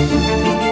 Música